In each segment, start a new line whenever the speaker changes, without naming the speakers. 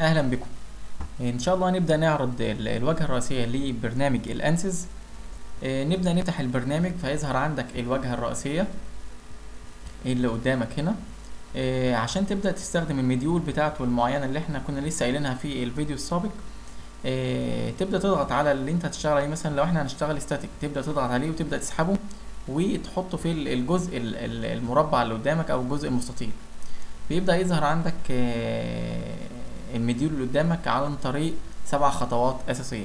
أهلا بكم. إن شاء الله نبدأ نعرض ال- الواجهه الرئيسية لبرنامج الانسز آه، نبدأ نفتح البرنامج فيظهر عندك الواجهه الرئيسية اللي قدامك هنا. آه، عشان تبدأ تستخدم المديول بتاعته المعينة اللي إحنا كنا لسه قايلينها في الفيديو السابق آه، تبدأ تضغط على اللي أنت هتشتغل عليه. مثلا لو إحنا هنشتغل ستاتيك تبدأ تضغط عليه وتبدأ تسحبه وتحطه في ال- الجزء ال- ال- المربع اللي قدامك أو الجزء المستطيل. بيبدأ يظهر عندك ال module اللي قدامك عن طريق سبع خطوات أساسية.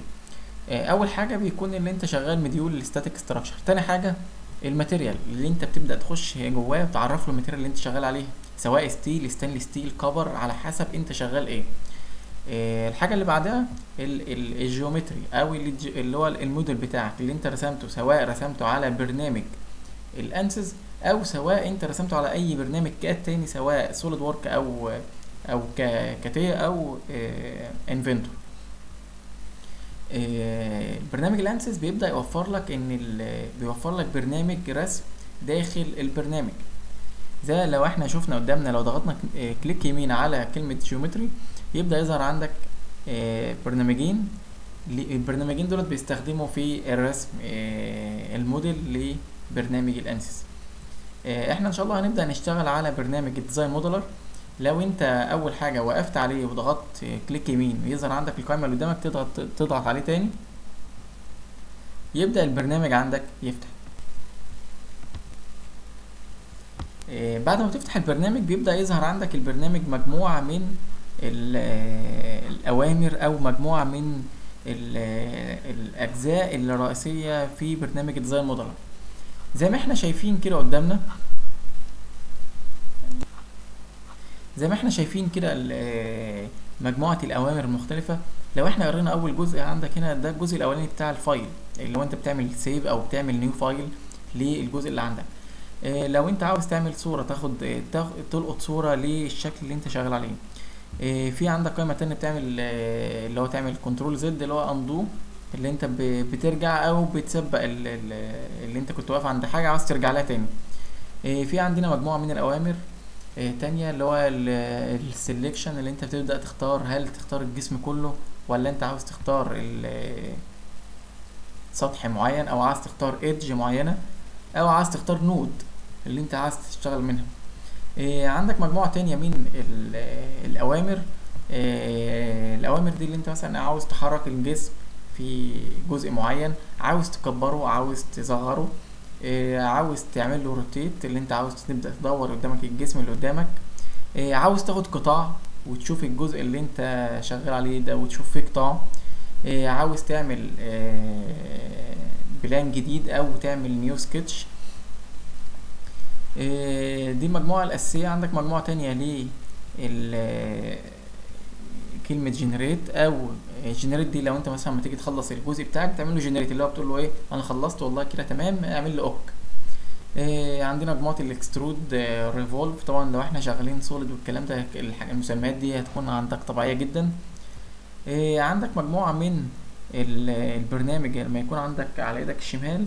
آه، أول حاجة بيكون اللي أنت شغال module ال static structure تاني حاجة ال material اللي أنت بتبدأ تخش جواه وتعرف له ال material اللي أنت شغال عليها سواء steel stainless steel copper على حسب أنت شغال إيه. آه، الحاجة اللي بعدها ال- ال- ال geometry الج- اللي هو الموديل بتاعك اللي أنت رسمته سواء رسمته على برنامج ال ANSYS أو سواء أنت رسمته على أي برنامج CAD تاني سواء SolidWorks أو أو ك- CATIA أو Inventor برنامج ال ANSYS بيبدأ يوفر لك إن بيوفر لك برنامج رسم داخل البرنامج. زي لو إحنا شفنا قدامنا لو ضغطنا آه، click يمين على كلمة geometry يبدأ يظهر عندك آه، برنامجين. البرنامجين دولت بيستخدموا في الرسم آه، الموديل لبرنامج ال ANSYS آه، إحنا إن شاء الله هنبدأ نشتغل على برنامج ال Design Modeler لو انت اول حاجة وقفت عليه وضغطت click يمين ويظهر عندك القائمة اللي قدامك تضغط تضغط عليه تاني. يبدأ البرنامج عندك يفتح. آه، بعد ما تفتح البرنامج بيبدأ يظهر عندك البرنامج مجموعة من آه، الأوامر أو مجموعة من آه، الأجزاء الرئيسية في برنامج ال Design Modeler زي ما إحنا شايفين كده قدامنا زي ما إحنا شايفين كده مجموعة الأوامر المختلفة لو إحنا قرينا أول جزء عندك هنا ده الجزء الأولاني بتاع ال file اللي هو انت بتعمل save أو بتعمل new file للجزء اللي عندك. آه، لو انت عاوز تعمل صورة تاخد آه، تلقط صورة للشكل اللي انت شغال عليه. آه، في عندك قائمة تانية بتعمل اللي هو تعمل control Z اللي هو undo اللي انت ب- بترجع أو بتسبق ال- ال- اللي انت كنت واقف عند حاجة عاوز ترجع لها تاني. في عندنا مجموعة من الأوامر. تانية اللي هو ال selection اللي انت بتبدأ تختار. هل تختار الجسم كله ولا انت عاوز تختار سطح معين أو عاوز تختار edge معينة أو عاوز تختار node اللي انت عاوز تشتغل منها. إيه عندك مجموعة تانية من ال- الأوامر. إيه الأوامر دي اللي انت مثلا عاوز تحرك الجسم في جزء معين عاوز تكبره عاوز تصغره عاوز تعمل له روتيت اللي انت عاوز تبدأ تدور قدامك الجسم اللي قدامك. إيه عاوز تاخد قطاع وتشوف الجزء اللي انت شغال عليه ده وتشوف فيه قطاع. إيه عاوز تعمل إيه plane جديد أو تعمل new sketch إيه، دي المجموعة الأساسية. عندك مجموعة تانية ل كلمة generate أو generate دي لو أنت مثلا لما تيجي تخلص الجزء بتاعك تعمل له generate اللي هو بتقول له إيه أنا خلصت والله كده تمام اعمل لي OK إيه عندنا مجموعة ال extrude revolve طبعا لو إحنا شغالين solid والكلام ده المسميات دي هتكون عندك طبيعية جدا. إيه عندك مجموعة من ال- البرنامج لما يكون عندك على إيدك الشمال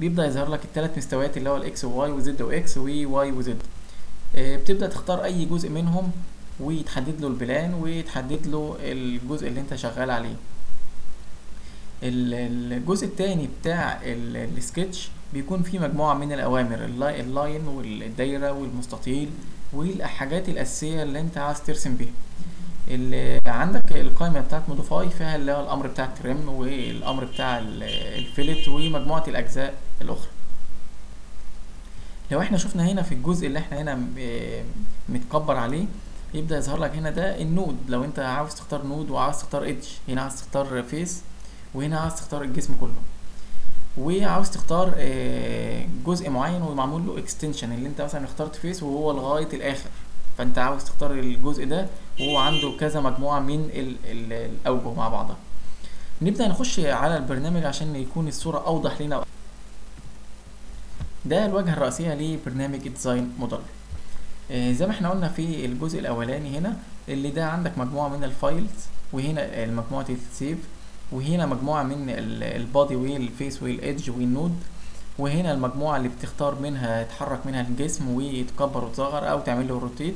بيبدأ يظهر لك الثلاث مستويات اللي هو الاكس وواي وزد واكس وواي وزد بتبدأ تختار أي جزء منهم ويتحدد له ال plane ويتحدد له الجزء اللي انت شغال عليه. ال- الجزء التاني بتاع ال- السكتش بيكون فيه مجموعة من الأوامر ال li- ال line والدايرة والمستطيل والحاجات الأساسية اللي انت عايز ترسم بيها. اللي عندك القائمة بتاعت modify فيها اللي هو الأمر بتاع ال trim والأمر بتاع ال- ال fillet ومجموعة الأجزاء الأخرى. لو إحنا شفنا هنا في الجزء اللي إحنا هنا متكبر عليه يبدأ يظهر لك هنا ده ال node. لو انت عاوز تختار node وعاوز تختار edge هنا عاوز تختار face وهنا عاوز تختار الجسم كله. وعاوز تختار آه، جزء معين ومعمول له extension اللي انت مثلا اخترت face وهو لغاية الآخر. فانت عاوز تختار الجزء ده وهو عنده كذا مجموعة من ال ال الأوجه مع بعضها. نبدأ نخش على البرنامج عشان يكون الصورة أوضح لنا ده الواجهة الرئيسية لبرنامج ال design model زي ما إحنا قلنا في الجزء الأولاني هنا اللي ده عندك مجموعة من ال files وهنا مجموعة ال save وهنا مجموعة من البادي والفيس والايدج والنود وهنا المجموعة اللي بتختار منها يتحرك منها الجسم ويتكبر ويتصغر أو تعمل له rotate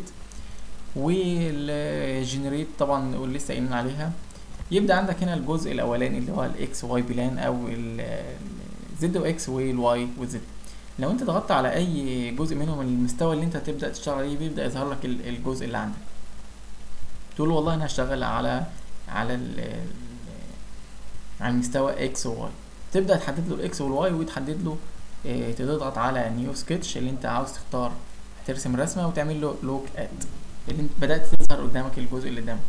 وال geometry generate طبعا لسه قايلين عليها. يبدأ عندك هنا الجزء الأولاني اللي هو ال XY plane أو ال Z و X وال Y و Z لو انت ضغطت على اي جزء منهم المستوى اللي انت هتبدأ تشتغل عليه بيبدأ يظهر لك ال- الجزء اللي عندك. تقول له والله أنا هشتغل على على ال على المستوى X و Y تبدأ تحدد له ال X وال Y وتحدد له آه تضغط على new sketch اللي انت عاوز تختار. ترسم رسمة وتعمل له look at اللي انت بدأت تظهر قدامك الجزء اللي قدامك.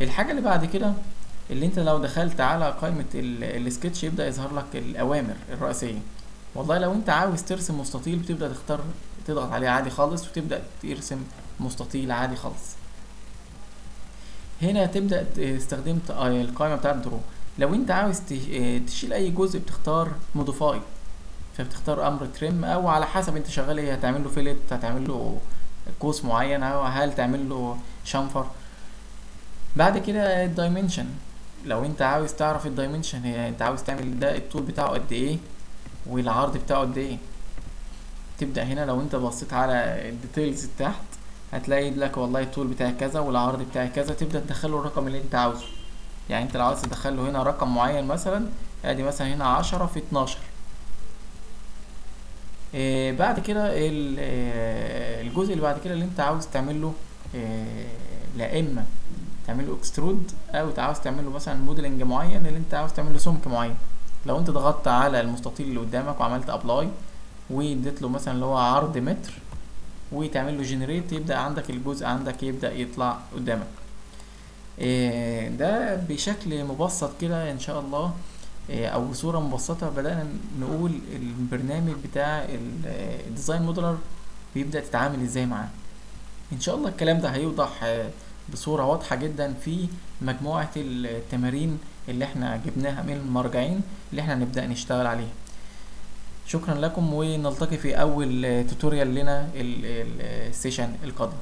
الحاجة اللي بعد كده اللي انت لو دخلت على قائمة ال- السكتش يبدأ يظهر لك الأوامر الرئيسية. والله لو انت عاوز ترسم مستطيل بتبدأ تختار تضغط عليه عادي خالص وتبدأ ترسم مستطيل عادي خالص. هنا تبدأ ت- استخدمت آه، القائمة بتاعت draw لو انت عاوز آه، تشيل أي جزء بتختار modify فبتختار أمر trim أو على حسب انت شغال إيه هتعمل له fillet هتعمل له قوس معين أو هل تعمل له chamfer بعد كده ال dimension لو انت عاوز تعرف ال dimension انت عاوز تعمل ده الطول بتاعه قد إيه. والعرض بتاعه قد إيه؟ تبدأ هنا لو أنت بصيت على ال details تحت هتلاقي لك والله الطول بتاعي كذا والعرض بتاعي كذا تبدأ تدخله الرقم اللي أنت عاوزه. يعني أنت لو عاوز تدخله هنا رقم معين مثلا أدي مثلا هنا عشرة في اتناشر. إيه بعد كده آه، الجزء اللي بعد كده اللي أنت عاوز تعمله إيه لا إما تعمله extrude أو عاوز تعمله مثلا modeling معين اللي أنت عاوز تعمله سمك معين. لو انت ضغطت على المستطيل اللي قدامك وعملت apply واديت له مثلا اللي هو عرض متر وتعمل له generate يبدأ عندك الجزء عندك يبدأ يطلع قدامك. إيه ده بشكل مبسط كده إن شاء الله. إيه أو بصوره مبسطة. بدأنا نقول البرنامج بتاع ال- آه، ال design modeler بيبدأ تتعامل إزاي معاه. إن شاء الله الكلام ده هيوضح آه، بصورة واضحة جدا في مجموعة التمارين اللي إحنا جبناها من المرجعين اللي إحنا نبدا نشتغل عليها شكرا لكم ونلتقي في أول tutorial لنا ال- ال- السيشن القادم